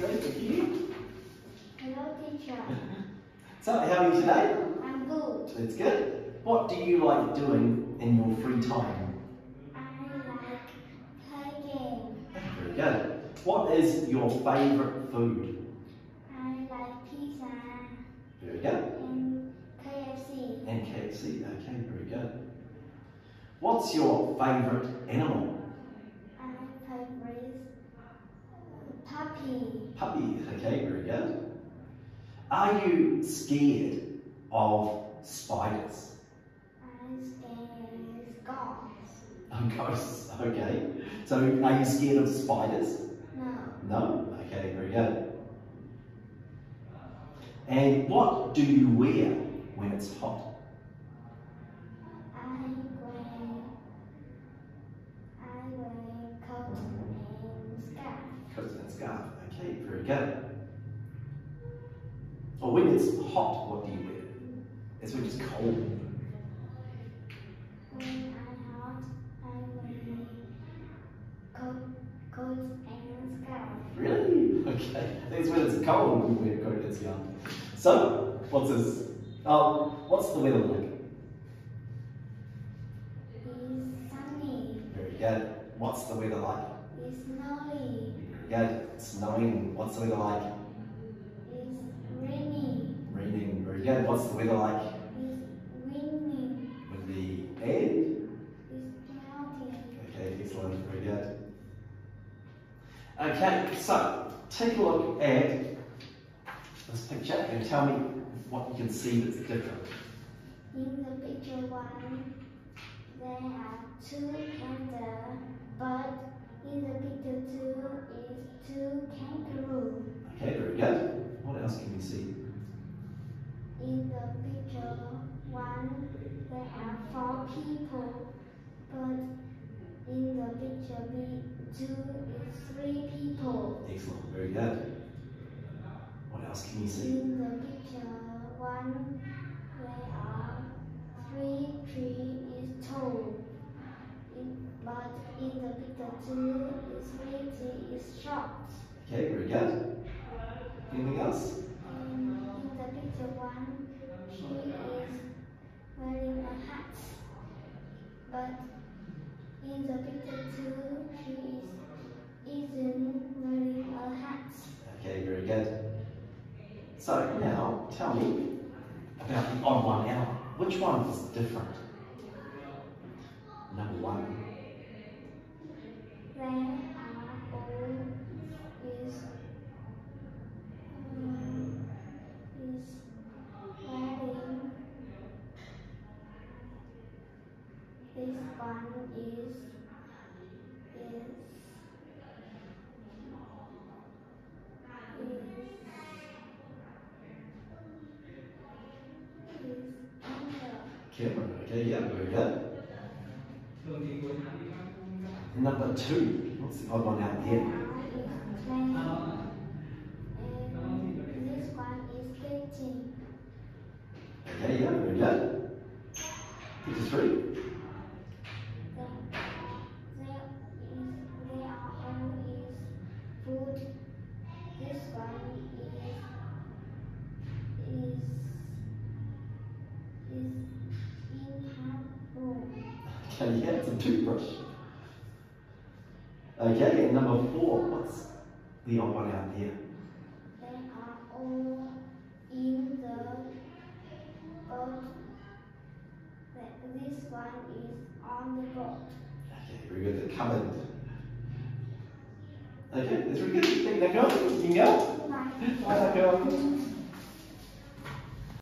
great, thank you. Hello, teacher. So, how are you today? I'm good. It's good. What do you like doing in your free time? I like play game. Very good. What is your favourite food? I like pizza Very good. and KFC. And KFC. Okay, very good. What's your favourite animal? I favorite puppy. Puppy. Okay, very good. Are you scared of spiders? I'm scared of ghosts. Oh, ghosts. Okay. So, are you scared of spiders? No. No? Okay, very good. And what do you wear when it's hot? I wear I wear coat and scarf. Coat and scarf. Good. Or when it's hot, what do you wear? It's when it's cold. When I'm hot, I wear coat, coat and scarf. Really? Okay. It's when it's cold we wear coat and scarf. So, what's this? Um, what's the weather like? It's sunny. Very good. What's the weather like? It's snowy. Yeah, it's Snowing. What's the weather like? It's rainy. Raining. Very good. What's the weather like? It's windy. Windy. And? It's cloudy. Okay, excellent. Very good. Okay, so take a look at this picture and tell me what you can see that's different. In the picture one, there are two pandas, but in the picture two is two kangaroo. Okay, very good. What else can we see? In the picture one, there are four people, but in the picture B two is three people. Excellent. Very good. What else can you see? In the picture one, there are three trees is tall. In, but in the picture two, is tree is short. Okay, very good. Anything else? And in the picture one, she is wearing a hat. But in the picture two, she is isn't wearing a hat. Okay, very good. So now tell me about the odd one out. Which one is different? Number one. Are all is is this one is is is under Cameron. Okay, yeah, very good. Number two. What's the odd one out there? is playing and this one is skating. Okay, yeah, very good. Picture three. There, there is there are is food. This one is is is in her room. Okay, yeah, it's a toothbrush. Okay, and number four. What's the odd one out there? They are all in the boat. This one is on the boat. Okay, very good. The cupboard. Okay, that's very good. Thank you. You can go.